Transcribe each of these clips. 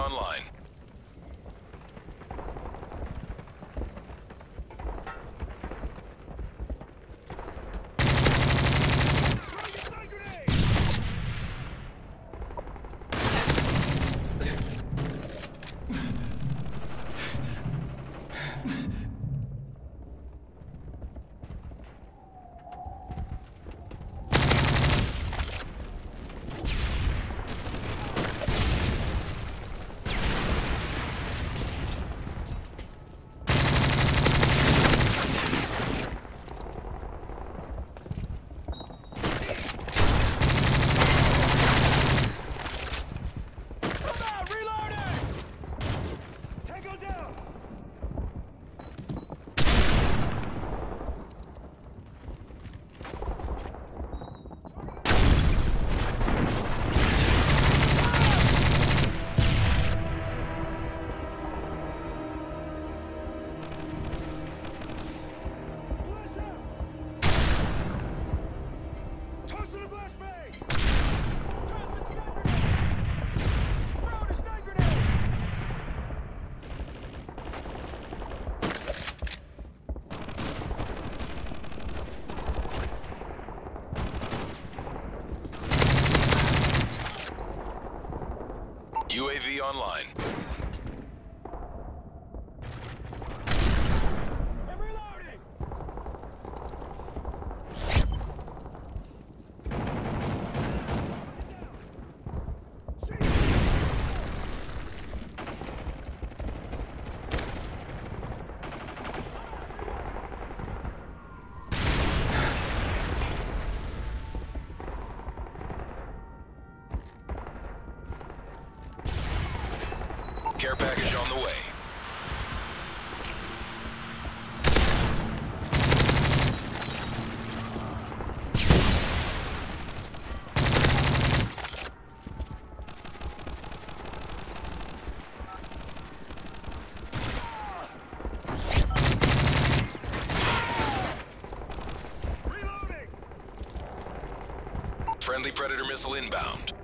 online. online. Care package on the way. Friendly Predator missile inbound.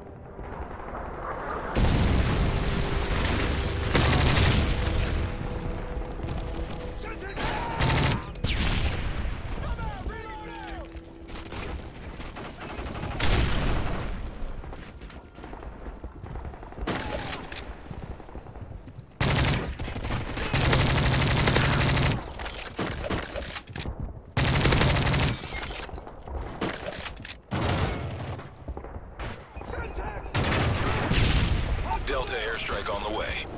Delta airstrike on the way.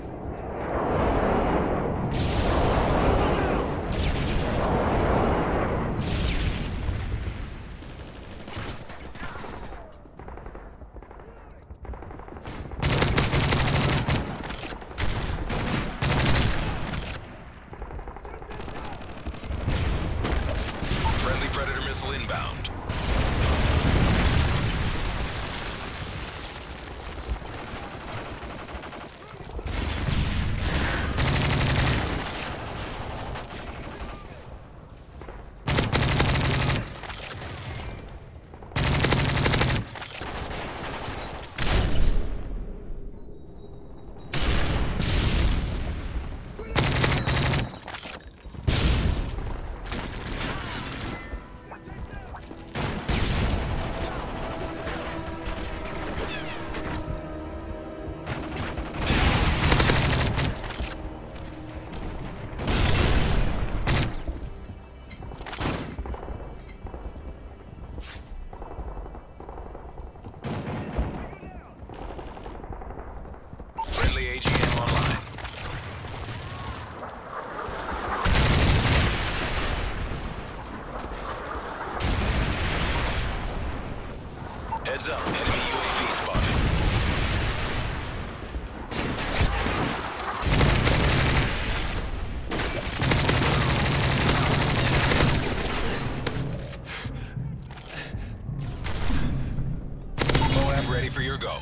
Go.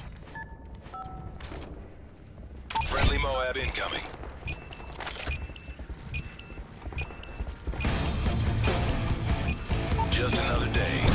Friendly Moab incoming. Just another day.